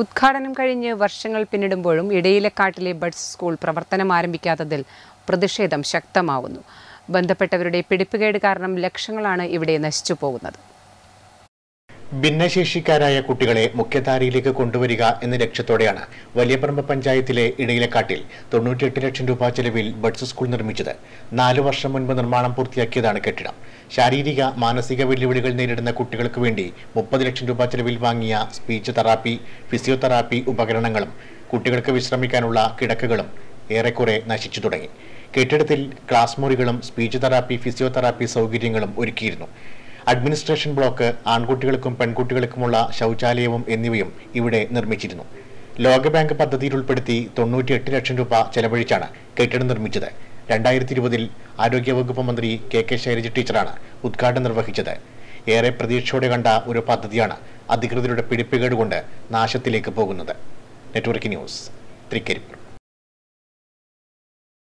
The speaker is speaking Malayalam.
ഉദ്ഘാടനം കഴിഞ്ഞ് വർഷങ്ങൾ പിന്നിടുമ്പോഴും ഇടയിലക്കാട്ടിലെ ബഡ്സ് സ്കൂൾ പ്രവർത്തനം ആരംഭിക്കാത്തതിൽ പ്രതിഷേധം ശക്തമാവുന്നു. ബന്ധപ്പെട്ടവരുടെ പിടിപ്പുകേട് കാരണം ലക്ഷങ്ങളാണ് ഇവിടെ നശിച്ചു പോകുന്നത് ഭിന്നശേഷിക്കാരായ കുട്ടികളെ മുഖ്യധാരയിലേക്ക് കൊണ്ടുവരിക എന്ന ലക്ഷ്യത്തോടെയാണ് വലിയപറമ്പ് പഞ്ചായത്തിലെ ഇടയിലക്കാട്ടിൽ തൊണ്ണൂറ്റിയെട്ട് ലക്ഷം രൂപ ചെലവിൽ ബഡ്സ് സ്കൂൾ നിർമ്മിച്ചത്. നാലു വർഷം മുൻപ് നിർമ്മാണം പൂർത്തിയാക്കിയതാണ് കെട്ടിടം. ശാരീരിക മാനസിക വെല്ലുവിളികൾ നേരിടുന്ന കുട്ടികൾക്ക് വേണ്ടി മുപ്പത് ലക്ഷം രൂപ ചെലവിൽ വാങ്ങിയ സ്പീച്ച് തെറാപ്പി ഫിസിയോതെറാപ്പി ഉപകരണങ്ങളും കുട്ടികൾക്ക് വിശ്രമിക്കാനുള്ള കിടക്കുകളും ഏറെക്കുറെ നശിച്ചു തുടങ്ങി. കെട്ടിടത്തിൽ ക്ലാസ് മുറികളും സ്പീച്ച് തെറാപ്പി ഫിസിയോതെറാപ്പി സൗകര്യങ്ങളും ഒരുക്കിയിരുന്നു. അഡ്മിനിസ്ട്രേഷൻ ബ്ലോക്ക് ആൺകുട്ടികൾക്കും പെൺകുട്ടികൾക്കുമുള്ള ശൗചാലയവും എന്നിവയും ഇവിടെ നിർമ്മിച്ചിരുന്നു. ലോകബാങ്ക് പദ്ധതിയിൽ ഉൾപ്പെടുത്തി തൊണ്ണൂറ്റിയെട്ട് ലക്ഷം രൂപ ചെലവഴിച്ചാണ് കെട്ടിടം നിർമ്മിച്ചത്. രണ്ടായിരത്തി ഇരുപതിൽ ആരോഗ്യവകുപ്പ് മന്ത്രി കെ കെ ശൈലജ ടീച്ചറാണ് ഉദ്ഘാടനം നിർവഹിച്ചത്. ഏറെ പ്രതീക്ഷയോടെ കണ്ട ഒരു പദ്ധതിയാണ് അധികൃതരുടെ പിടിപ്പുകേട് കൊണ്ട് നാശത്തിലേക്ക് പോകുന്നത്. Network news Trikaripur